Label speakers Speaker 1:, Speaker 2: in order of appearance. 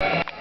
Speaker 1: you.